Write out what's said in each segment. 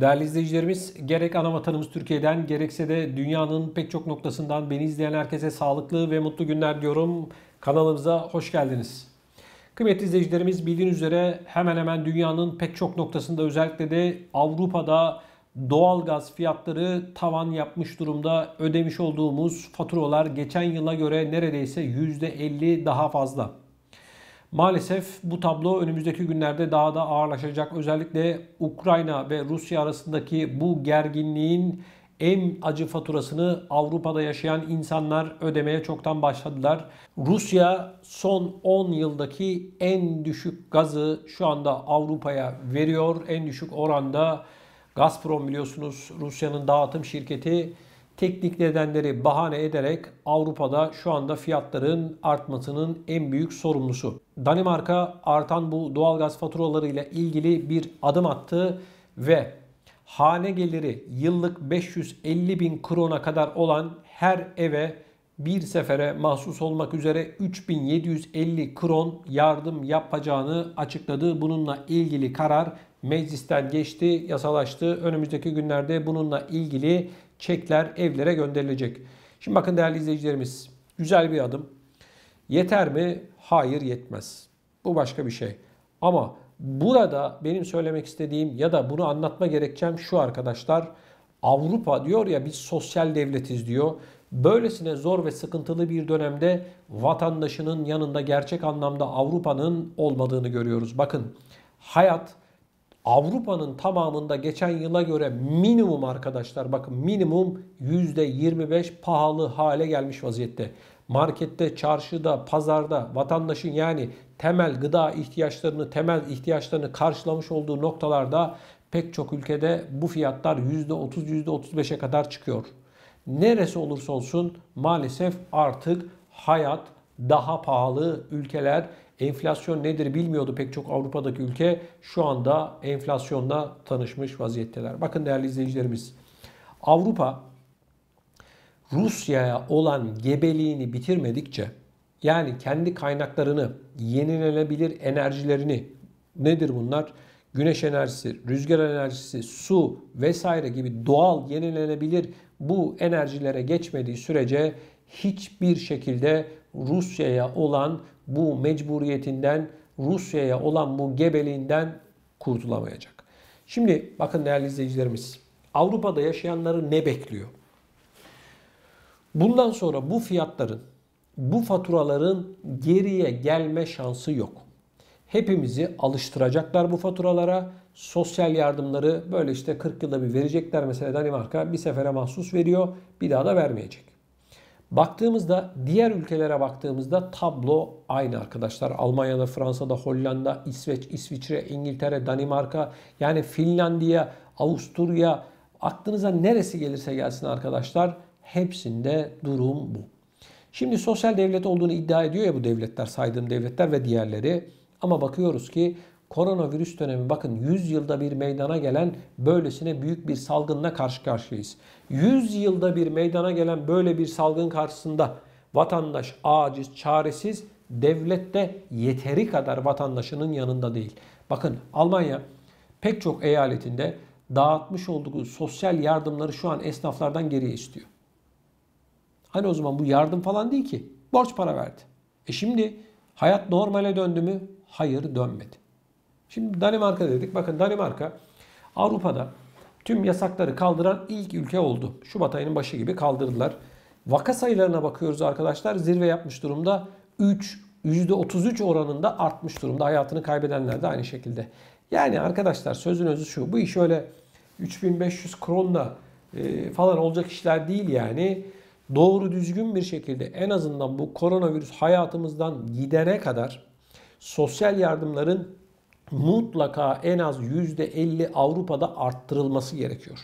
Değerli izleyicilerimiz, gerek ana vatanımız Türkiye'den gerekse de dünyanın pek çok noktasından beni izleyen herkese sağlıklı ve mutlu günler diyorum. Kanalımıza hoş geldiniz. Kıymetli izleyicilerimiz bildiğiniz üzere hemen hemen dünyanın pek çok noktasında özellikle de Avrupa'da doğalgaz fiyatları tavan yapmış durumda. Ödemiş olduğumuz faturalar geçen yıla göre neredeyse %50 daha fazla. Maalesef bu tablo önümüzdeki günlerde daha da ağırlaşacak. Özellikle Ukrayna ve Rusya arasındaki bu gerginliğin en acı faturasını Avrupa'da yaşayan insanlar ödemeye çoktan başladılar. Rusya son 10 yıldaki en düşük gazı şu anda Avrupa'ya veriyor. En düşük oranda Gazprom biliyorsunuz Rusya'nın dağıtım şirketi teknik nedenleri bahane ederek Avrupa'da şu anda fiyatların artmasının en büyük sorumlusu. Danimarka artan bu doğalgaz faturalarıyla ilgili bir adım attı ve hane geliri yıllık 550 bin krona kadar olan her eve bir sefere mahsus olmak üzere 3750 kron yardım yapacağını açıkladı. Bununla ilgili karar meclisten geçti, yasalaştı. Önümüzdeki günlerde bununla ilgili çekler evlere gönderilecek. Şimdi bakın değerli izleyicilerimiz güzel bir adım. Yeter mi? Hayır yetmez. Bu başka bir şey. Ama burada benim söylemek istediğim ya da bunu anlatma gerekçem şu arkadaşlar. Avrupa diyor ya biz sosyal devletiz diyor. Böylesine zor ve sıkıntılı bir dönemde vatandaşının yanında gerçek anlamda Avrupa'nın olmadığını görüyoruz. Bakın hayat Avrupa'nın tamamında geçen yıla göre minimum arkadaşlar bakın minimum %25 pahalı hale gelmiş vaziyette. Markette, çarşıda, pazarda vatandaşın yani temel gıda ihtiyaçlarını, temel ihtiyaçlarını karşılamış olduğu noktalarda pek çok ülkede bu fiyatlar %30, %35'e kadar çıkıyor. Neresi olursa olsun maalesef artık hayat daha pahalı ülkeler Enflasyon nedir bilmiyordu pek çok Avrupa'daki ülke. Şu anda enflasyonla tanışmış vaziyetteler. Bakın değerli izleyicilerimiz. Avrupa Rusya'ya olan gebeliğini bitirmedikçe yani kendi kaynaklarını, yenilenebilir enerjilerini nedir bunlar? Güneş enerjisi, rüzgar enerjisi, su vesaire gibi doğal yenilenebilir bu enerjilere geçmediği sürece hiçbir şekilde Rusya'ya olan bu mecburiyetinden, Rusya'ya olan bu gebeliğinden kurtulamayacak. Şimdi bakın değerli izleyicilerimiz, Avrupa'da yaşayanları ne bekliyor? Bundan sonra bu fiyatların, bu faturaların geriye gelme şansı yok. Hepimizi alıştıracaklar bu faturalara. Sosyal yardımları böyle işte 40 yılda bir verecekler mesela Danimarka bir sefere mahsus veriyor. Bir daha da vermeyecek. Baktığımızda diğer ülkelere baktığımızda tablo aynı arkadaşlar. Almanya'da, Fransa'da, Hollanda, İsveç, İsviçre, İngiltere, Danimarka yani Finlandiya, Avusturya aklınıza neresi gelirse gelsin arkadaşlar hepsinde durum bu. Şimdi sosyal devlet olduğunu iddia ediyor ya bu devletler saydığım devletler ve diğerleri ama bakıyoruz ki koronavirüs dönemi bakın 100 yılda bir meydana gelen böylesine büyük bir salgınla karşı karşıyayız. 100 yılda bir meydana gelen böyle bir salgın karşısında vatandaş aciz, çaresiz, devlet de yeteri kadar vatandaşının yanında değil. Bakın Almanya pek çok eyaletinde dağıtmış olduğu sosyal yardımları şu an esnaflardan geriye istiyor. Hani o zaman bu yardım falan değil ki. Borç para verdi. E şimdi hayat normale döndü mü? Hayır dönmedi. Şimdi Danimarka dedik. Bakın Danimarka Avrupa'da tüm yasakları kaldıran ilk ülke oldu. Şubat ayının başı gibi kaldırdılar. Vaka sayılarına bakıyoruz arkadaşlar. Zirve yapmış durumda. 3 %33 oranında artmış durumda. Hayatını kaybedenler de aynı şekilde. Yani arkadaşlar sözün özü şu. Bu iş öyle 3500 kronla e, falan olacak işler değil yani. Doğru düzgün bir şekilde en azından bu koronavirüs hayatımızdan gidene kadar sosyal yardımların mutlaka en az %50 Avrupa'da arttırılması gerekiyor.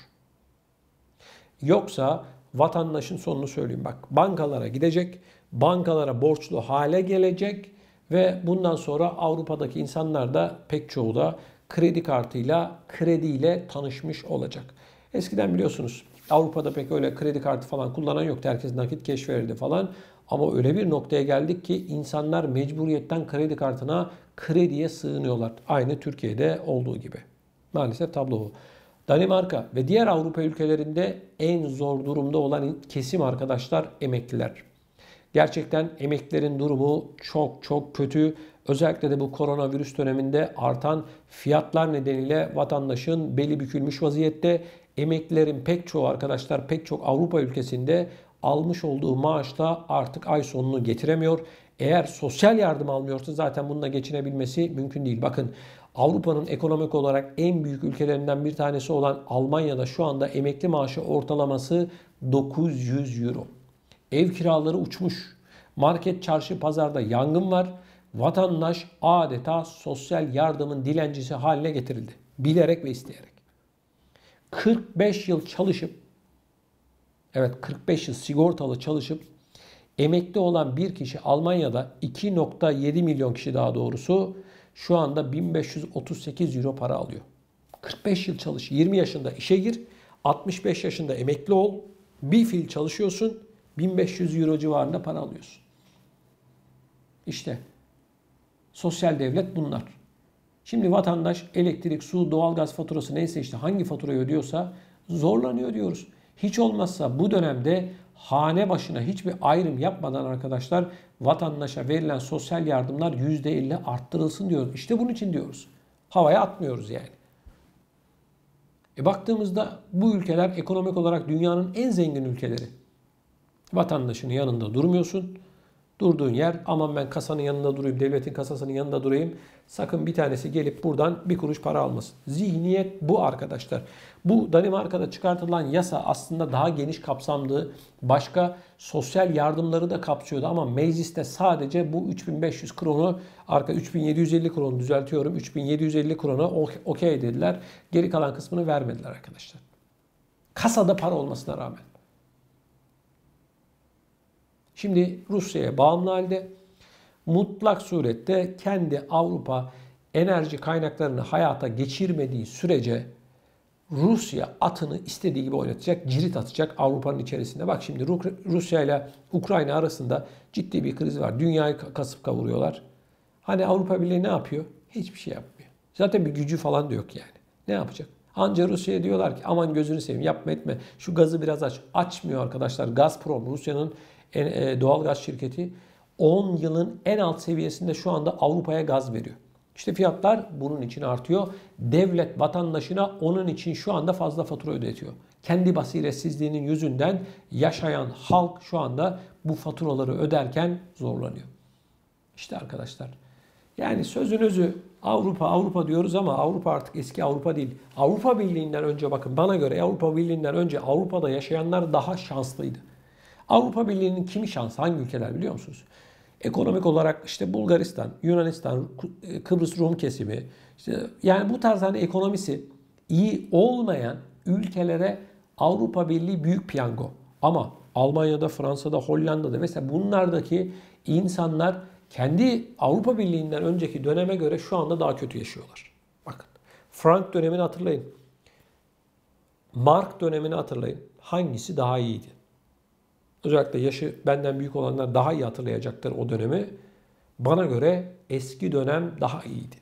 Yoksa vatandaşın sonunu söyleyeyim bak bankalara gidecek, bankalara borçlu hale gelecek ve bundan sonra Avrupa'daki insanlar da pek çoğu da kredi kartıyla, krediyle tanışmış olacak. Eskiden biliyorsunuz Avrupa'da pek öyle kredi kartı falan kullanan yoktu. Herkes nakit keş verirdi falan. Ama öyle bir noktaya geldik ki insanlar mecburiyetten kredi kartına krediye sığınıyorlar. Aynı Türkiye'de olduğu gibi. Maalesef tablo bu. Danimarka ve diğer Avrupa ülkelerinde en zor durumda olan kesim arkadaşlar emekliler. Gerçekten emeklilerin durumu çok çok kötü. Özellikle de bu koronavirüs döneminde artan fiyatlar nedeniyle vatandaşın beli bükülmüş vaziyette. Emeklilerin pek çoğu arkadaşlar pek çok Avrupa ülkesinde almış olduğu maaşla artık ay sonunu getiremiyor. Eğer sosyal yardım almıyorsa zaten bununla geçinebilmesi mümkün değil. Bakın Avrupa'nın ekonomik olarak en büyük ülkelerinden bir tanesi olan Almanya'da şu anda emekli maaşı ortalaması 900 euro. Ev kiraları uçmuş. Market, çarşı, pazarda yangın var. Vatandaş adeta sosyal yardımın dilencisi haline getirildi. Bilerek ve isteyerek. 45 yıl çalışıp evet 45 yıl sigortalı çalışıp emekli olan bir kişi Almanya'da 2.7 milyon kişi daha doğrusu şu anda 1538 euro para alıyor. 45 yıl çalış, 20 yaşında işe gir, 65 yaşında emekli ol, bir fil çalışıyorsun, 1500 euro civarında para alıyorsun. İşte sosyal devlet bunlar. Şimdi vatandaş elektrik, su, doğalgaz faturası neyse işte hangi faturayı ödüyorsa zorlanıyor diyoruz. Hiç olmazsa bu dönemde hane başına hiçbir ayrım yapmadan arkadaşlar vatandaşa verilen sosyal yardımlar %50 arttırılsın diyoruz. İşte bunun için diyoruz. Havaya atmıyoruz yani. E baktığımızda bu ülkeler ekonomik olarak dünyanın en zengin ülkeleri. Vatandaşının yanında durmuyorsun. Durduğun yer aman ben kasanın yanında durayım, devletin kasasının yanında durayım. Sakın bir tanesi gelip buradan bir kuruş para almasın. Zihniyet bu arkadaşlar. Bu Danimarka'da çıkartılan yasa aslında daha geniş kapsamlı başka sosyal yardımları da kapsıyordu ama mecliste sadece bu 3500 kronu arka 3750 kronu düzeltiyorum 3750 kronu okey dediler. Geri kalan kısmını vermediler arkadaşlar. Kasada para olmasına rağmen. Şimdi Rusya'ya bağımlı halde mutlak surette kendi Avrupa enerji kaynaklarını hayata geçirmediği sürece Rusya atını istediği gibi oynatacak, cirit atacak Avrupa'nın içerisinde. Bak şimdi Rusya ile Ukrayna arasında ciddi bir kriz var. Dünyayı kasıp kavuruyorlar. Hani Avrupa Birliği ne yapıyor? Hiçbir şey yapmıyor. Zaten bir gücü falan da yok yani. Ne yapacak? Anca Rusya'ya diyorlar ki aman gözünü seveyim yapma etme. Şu gazı biraz aç. Açmıyor arkadaşlar. Gazprom Rusya'nın doğal gaz şirketi 10 yılın en alt seviyesinde şu anda Avrupa'ya gaz veriyor. İşte fiyatlar bunun için artıyor. Devlet vatandaşına onun için şu anda fazla fatura ödetiyor. Kendi basiretsizliğinin yüzünden yaşayan halk şu anda bu faturaları öderken zorlanıyor. İşte arkadaşlar. Yani sözünüzü Avrupa Avrupa diyoruz ama Avrupa artık eski Avrupa değil. Avrupa Birliği'nden önce bakın bana göre Avrupa Birliği'nden önce Avrupa'da yaşayanlar daha şanslıydı. Avrupa Birliği'nin kimi şansı hangi ülkeler biliyor musunuz? Ekonomik olarak işte Bulgaristan, Yunanistan, e, Kıbrıs Rum kesimi, işte yani bu tarz hani ekonomisi iyi olmayan ülkelere Avrupa Birliği büyük piyango. Ama Almanya'da, Fransa'da, Hollanda'da mesela bunlardaki insanlar kendi Avrupa Birliği'nden önceki döneme göre şu anda daha kötü yaşıyorlar. Bakın Frank dönemini hatırlayın. Mark dönemini hatırlayın. Hangisi daha iyiydi? Özellikle yaşı benden büyük olanlar daha iyi hatırlayacaktır o dönemi. Bana göre eski dönem daha iyiydi.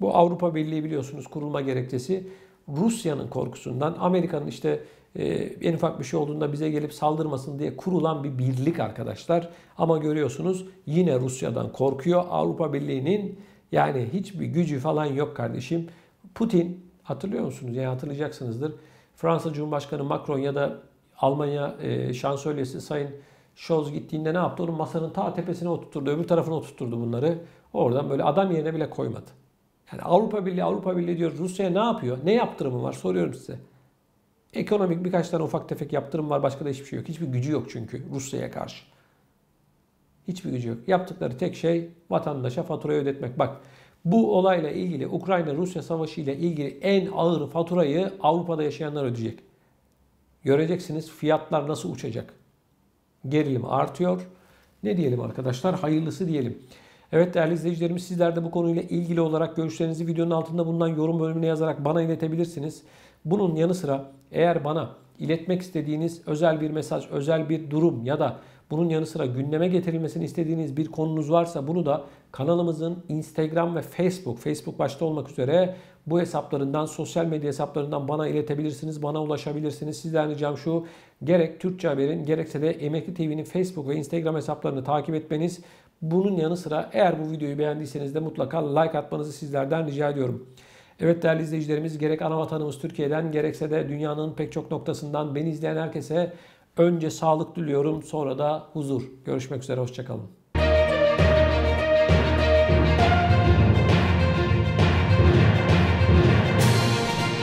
Bu Avrupa Birliği biliyorsunuz kurulma gerekçesi Rusya'nın korkusundan, Amerika'nın işte e, en ufak bir şey olduğunda bize gelip saldırmasın diye kurulan bir birlik arkadaşlar. Ama görüyorsunuz yine Rusya'dan korkuyor. Avrupa Birliği'nin yani hiçbir gücü falan yok kardeşim. Putin hatırlıyor musunuz? Yani hatırlayacaksınızdır. Fransa Cumhurbaşkanı Macron ya da Almanya e, şansölyesi Sayın Scholz gittiğinde ne yaptı? Onun masanın ta tepesine oturtturdu, öbür tarafına oturtturdu bunları. Oradan böyle adam yerine bile koymadı. Yani Avrupa Birliği, Avrupa Birliği diyor. Rusya ne yapıyor? Ne yaptırımı var? Soruyorum size. Ekonomik birkaç tane ufak tefek yaptırım var. Başka da hiçbir şey yok. Hiçbir gücü yok çünkü Rusya'ya karşı. Hiçbir gücü yok. Yaptıkları tek şey vatandaşa faturayı ödetmek. Bak bu olayla ilgili Ukrayna-Rusya savaşı ile ilgili en ağır faturayı Avrupa'da yaşayanlar ödeyecek. Göreceksiniz fiyatlar nasıl uçacak. Gerilim artıyor. Ne diyelim arkadaşlar? Hayırlısı diyelim. Evet değerli izleyicilerimiz sizler de bu konuyla ilgili olarak görüşlerinizi videonun altında bulunan yorum bölümüne yazarak bana iletebilirsiniz. Bunun yanı sıra eğer bana iletmek istediğiniz özel bir mesaj, özel bir durum ya da bunun yanı sıra gündeme getirilmesini istediğiniz bir konunuz varsa bunu da kanalımızın Instagram ve Facebook, Facebook başta olmak üzere bu hesaplarından, sosyal medya hesaplarından bana iletebilirsiniz, bana ulaşabilirsiniz. Sizden ricam şu, gerek Türkçe Haber'in gerekse de Emekli TV'nin Facebook ve Instagram hesaplarını takip etmeniz. Bunun yanı sıra eğer bu videoyu beğendiyseniz de mutlaka like atmanızı sizlerden rica ediyorum. Evet değerli izleyicilerimiz gerek ana vatanımız Türkiye'den gerekse de dünyanın pek çok noktasından beni izleyen herkese önce sağlık diliyorum sonra da huzur. Görüşmek üzere hoşçakalın.